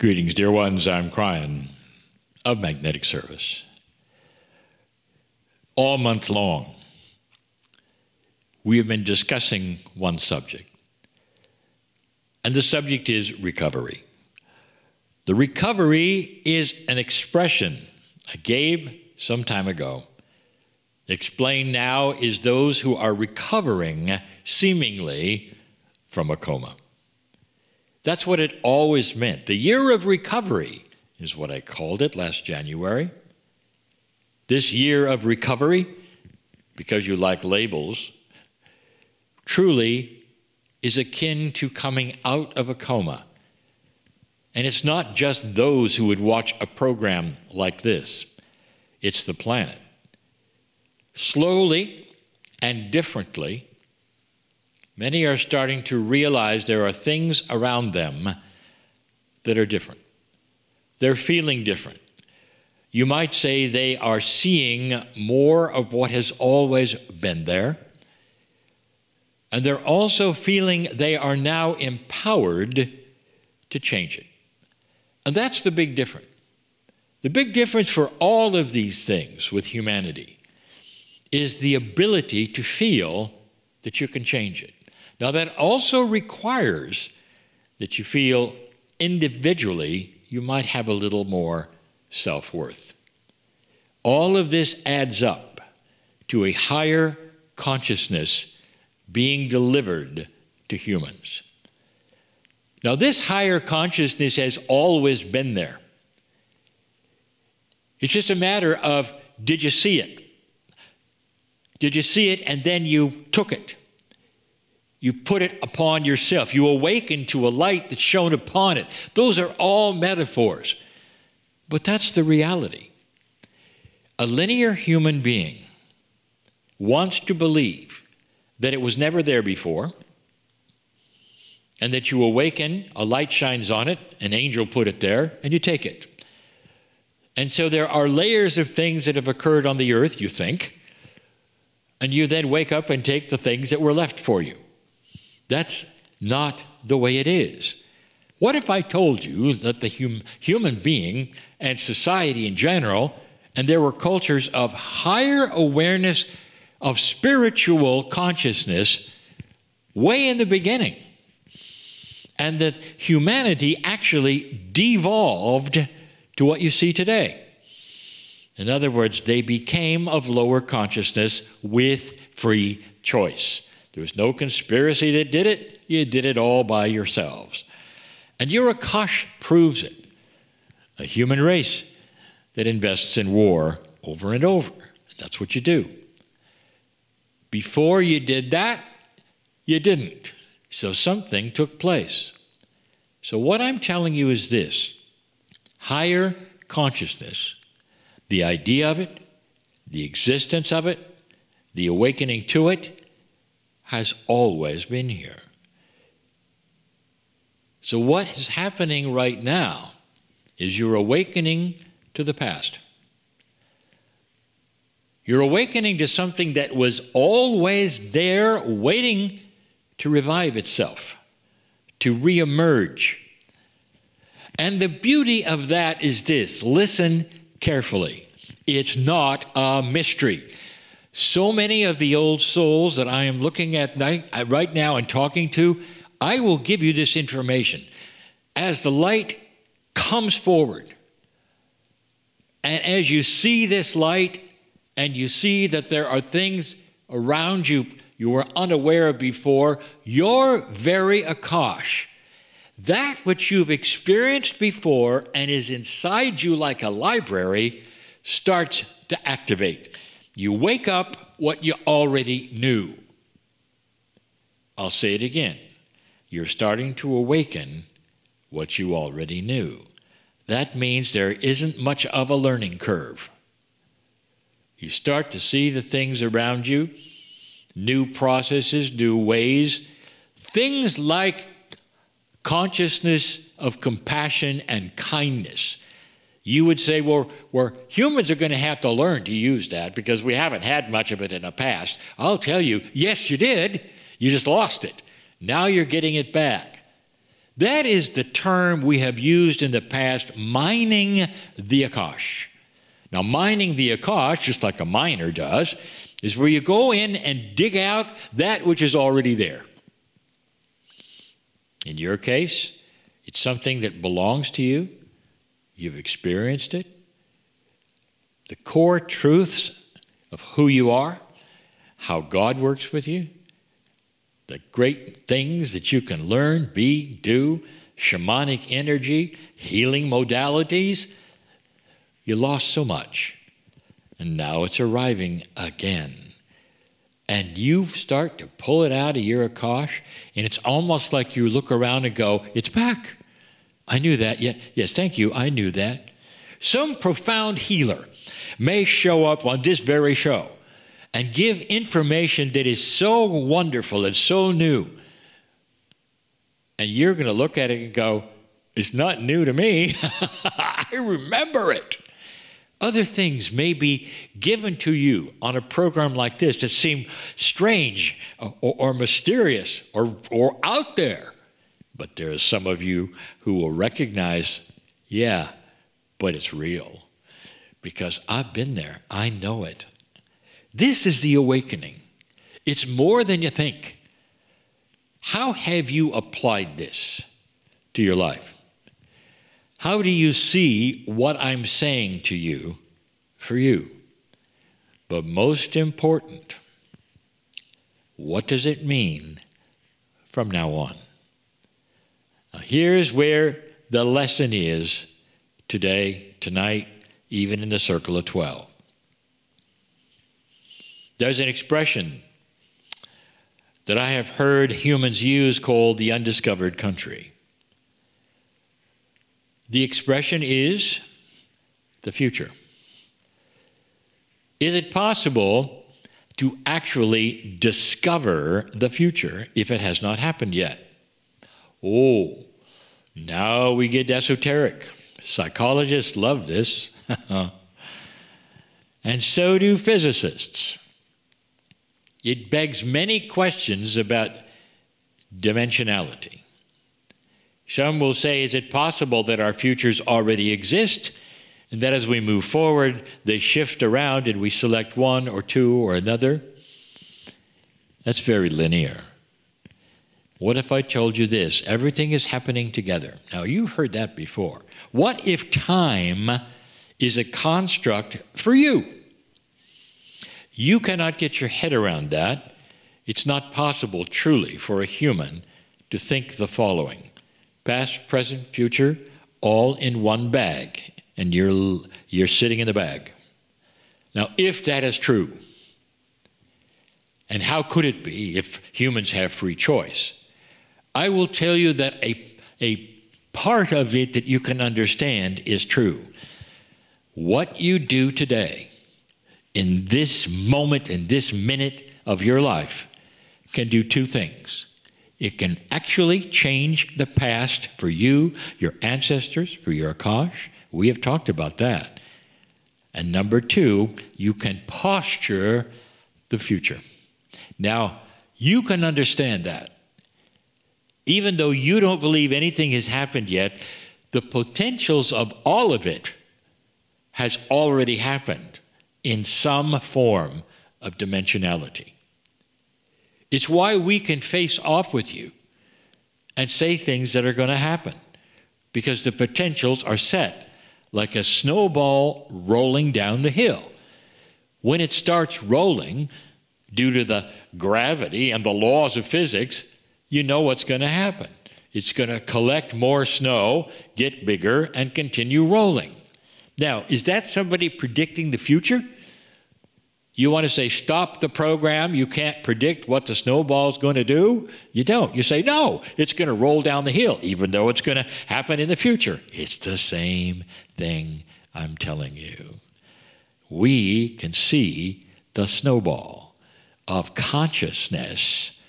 Greetings, dear ones. I'm Kryon of Magnetic Service. All month long, we have been discussing one subject, and the subject is recovery. The recovery is an expression I gave some time ago. Explained now is those who are recovering seemingly from a coma. That's what it always meant. The year of recovery is what I called it last January. This year of recovery, because you like labels, truly is akin to coming out of a coma. And it's not just those who would watch a program like this, it's the planet. Slowly and differently, Many are starting to realize there are things around them that are different. They're feeling different. You might say they are seeing more of what has always been there. And they're also feeling they are now empowered to change it. And that's the big difference. The big difference for all of these things with humanity is the ability to feel that you can change it. Now, that also requires that you feel individually you might have a little more self worth. All of this adds up to a higher consciousness being delivered to humans. Now, this higher consciousness has always been there. It's just a matter of did you see it? Did you see it and then you took it? You put it upon yourself. You awaken to a light that's shone upon it. Those are all metaphors. But that's the reality. A linear human being wants to believe that it was never there before, and that you awaken, a light shines on it, an angel put it there, and you take it. And so there are layers of things that have occurred on the earth, you think, and you then wake up and take the things that were left for you. That's not the way it is. What if I told you that the hum- human being and society in general, and there were cultures of higher awareness of spiritual consciousness way in the beginning, and that humanity actually devolved to what you see today? In other words, they became of lower consciousness with free choice. There was no conspiracy that did it. You did it all by yourselves. And your Akash proves it. A human race that invests in war over and over. That's what you do. Before you did that, you didn't. So something took place. So, what I'm telling you is this higher consciousness, the idea of it, the existence of it, the awakening to it, has always been here. So, what is happening right now is you're awakening to the past. You're awakening to something that was always there, waiting to revive itself, to reemerge. And the beauty of that is this listen carefully. It's not a mystery. So many of the old souls that I am looking at right now and talking to, I will give you this information. As the light comes forward, and as you see this light, and you see that there are things around you you were unaware of before, your very Akash, that which you've experienced before and is inside you like a library, starts to activate. You wake up what you already knew. I'll say it again. You're starting to awaken what you already knew. That means there isn't much of a learning curve. You start to see the things around you, new processes, new ways, things like consciousness of compassion and kindness you would say, well, well humans are going to have to learn to use that because we haven't had much of it in the past. I'll tell you, yes, you did. You just lost it. Now you're getting it back. That is the term we have used in the past, mining the Akash. Now, mining the Akash, just like a miner does, is where you go in and dig out that which is already there. In your case, it's something that belongs to you, you've experienced it. The core truths of who you are, how God works with you, the great things that you can learn, be, do, shamanic energy, healing modalities. You lost so much, and now it's arriving again. And you start to pull it out of your Akash, and it's almost like you look around and go, It's back. I knew that. Yeah, yes, thank you. I knew that. Some profound healer may show up on this very show and give information that is so wonderful and so new. And you're going to look at it and go, it's not new to me. I remember it. Other things may be given to you on a program like this that seem strange uh, or, or mysterious or, or out there. But there are some of you who will recognize, yeah, but it's real. Because I've been there, I know it. This is the awakening. It's more than you think. How have you applied this to your life? How do you see what I'm saying to you for you? But most important, what does it mean from now on? Now, here's where the lesson is today, tonight, even in the circle of 12. There's an expression that I have heard humans use called the undiscovered country. The expression is the future. Is it possible to actually discover the future if it has not happened yet? Oh, now we get esoteric. Psychologists love this, and so do physicists. It begs many questions about dimensionality. Some will say, is it possible that our futures already exist? And that as we move forward, they shift around and we select one or two or another? That's very linear. What if I told you this? Everything is happening together. Now, you've heard that before. What if time is a construct for you? You cannot get your head around that. It's not possible, truly, for a human to think the following past, present, future, all in one bag, and you're, you're sitting in the bag. Now, if that is true, and how could it be if humans have free choice? I will tell you that a, a part of it that you can understand is true. What you do today in this moment, in this minute of your life, can do two things. It can actually change the past for you, your ancestors, for your Akash. We have talked about that. And number two, you can posture the future. Now, you can understand that. Even though you don't believe anything has happened yet, the potentials of all of it has already happened in some form of dimensionality. It's why we can face off with you and say things that are going to happen because the potentials are set like a snowball rolling down the hill. When it starts rolling, due to the gravity and the laws of physics, you know what's going to happen. It's going to collect more snow, get bigger, and continue rolling. Now, is that somebody predicting the future? You want to say, stop the program, you can't predict what the snowball's going to do? You don't. You say, no, it's going to roll down the hill, even though it's going to happen in the future. It's the same thing I'm telling you. We can see the snowball of consciousness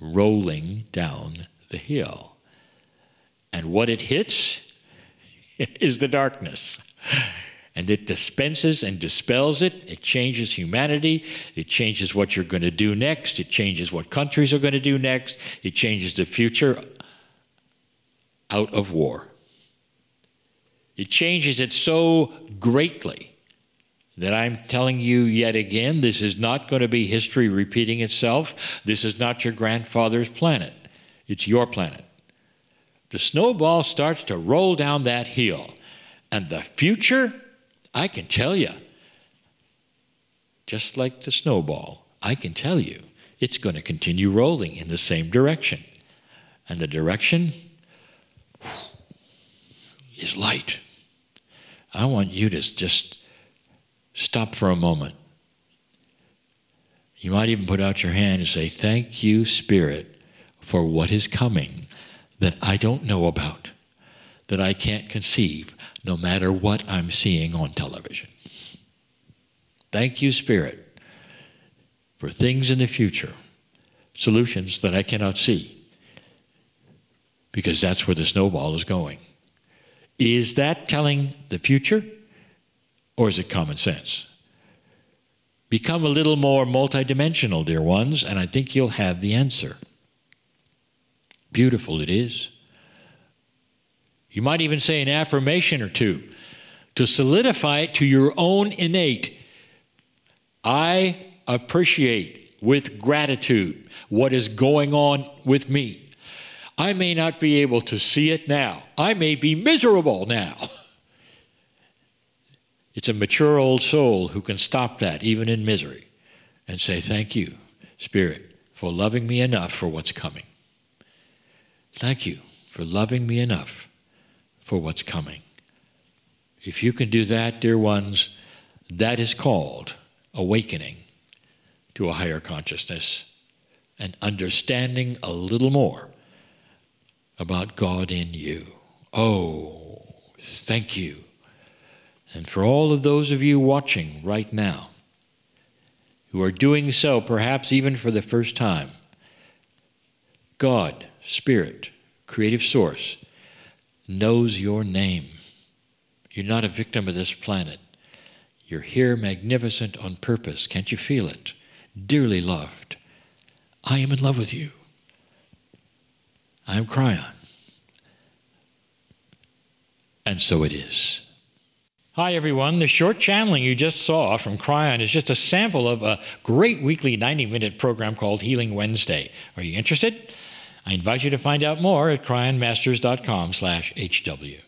rolling down the hill. And what it hits is the darkness. And it dispenses and dispels it. It changes humanity. It changes what you're going to do next. It changes what countries are going to do next. It changes the future out of war. It changes it so greatly that I'm telling you yet again this is not going to be history repeating itself. This is not your grandfather's planet, it's your planet. The snowball starts to roll down that hill, and the future, I can tell you, just like the snowball, I can tell you it's going to continue rolling in the same direction. And the direction is light. I want you to just stop for a moment. You might even put out your hand and say, Thank you, Spirit, for what is coming that I don't know about, that I can't conceive, no matter what I'm seeing on television. Thank you, Spirit, for things in the future, solutions that I cannot see, because that's where the snowball is going. Is that telling the future, or is it common sense? Become a little more multidimensional, dear ones, and I think you'll have the answer. Beautiful it is. You might even say an affirmation or two to solidify it to your own innate. I appreciate with gratitude what is going on with me. I may not be able to see it now. I may be miserable now. It's a mature old soul who can stop that, even in misery, and say, Thank you, Spirit, for loving me enough for what's coming. Thank you for loving me enough for what's coming. If you can do that, dear ones, that is called awakening to a higher consciousness and understanding a little more about God in you. Oh, thank you. And for all of those of you watching right now who are doing so, perhaps even for the first time, God Spirit, creative source, knows your name. You're not a victim of this planet. You're here magnificent on purpose. Can't you feel it? Dearly loved. I am in love with you. I am Kryon. And so it is. Hi, everyone. The short channeling you just saw from Kryon is just a sample of a great weekly 90 minute program called Healing Wednesday. Are you interested? I invite you to find out more at kryonmasters.com slash HW.